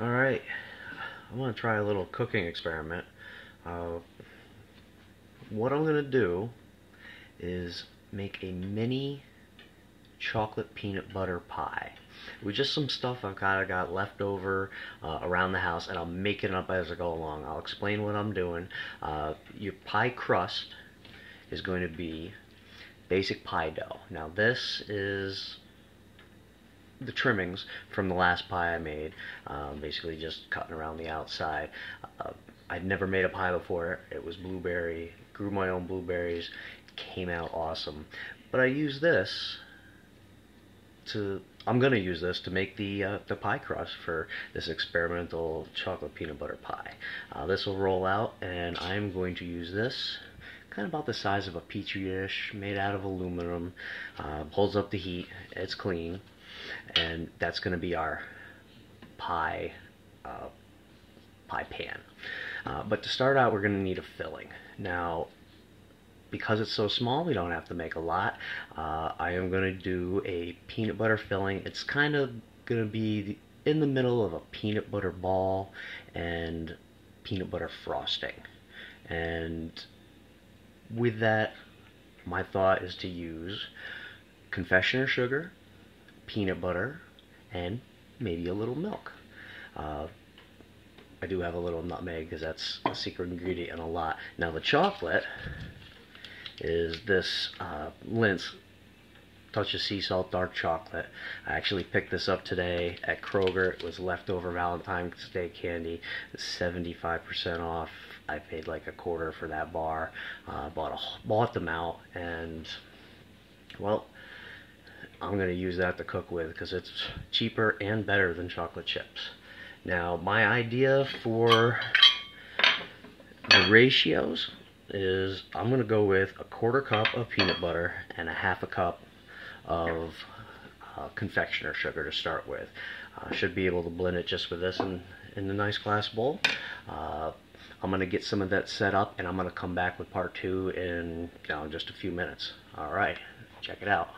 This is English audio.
Alright, I'm going to try a little cooking experiment. Uh, what I'm going to do is make a mini chocolate peanut butter pie with just some stuff I've kind of got left over uh, around the house and I'll make it up as I go along. I'll explain what I'm doing. Uh, your pie crust is going to be basic pie dough. Now this is the trimmings from the last pie I made, um, basically just cutting around the outside. Uh, I'd never made a pie before. It was blueberry, grew my own blueberries, came out awesome. But I use this to, I'm going to use this to make the, uh, the pie crust for this experimental chocolate peanut butter pie. Uh, this will roll out and I'm going to use this kind of about the size of a petri dish made out of aluminum uh, holds up the heat it's clean and that's going to be our pie uh, pie pan. Uh, but to start out, we're going to need a filling. Now, because it's so small, we don't have to make a lot. Uh, I am going to do a peanut butter filling. It's kind of going to be in the middle of a peanut butter ball and peanut butter frosting. And with that, my thought is to use confectioner sugar, peanut butter, and maybe a little milk. Uh, I do have a little nutmeg because that's a secret ingredient in a lot. Now the chocolate is this uh, Touch of Sea Salt Dark Chocolate. I actually picked this up today at Kroger. It was leftover Valentine's Day candy. 75% off. I paid like a quarter for that bar. Uh, bought a, bought them out and well I'm going to use that to cook with because it's cheaper and better than chocolate chips. Now, my idea for the ratios is I'm going to go with a quarter cup of peanut butter and a half a cup of uh, confectioner sugar to start with. Uh, should be able to blend it just with this in, in the nice glass bowl. Uh, I'm going to get some of that set up and I'm going to come back with part two in you know, just a few minutes. Alright, check it out.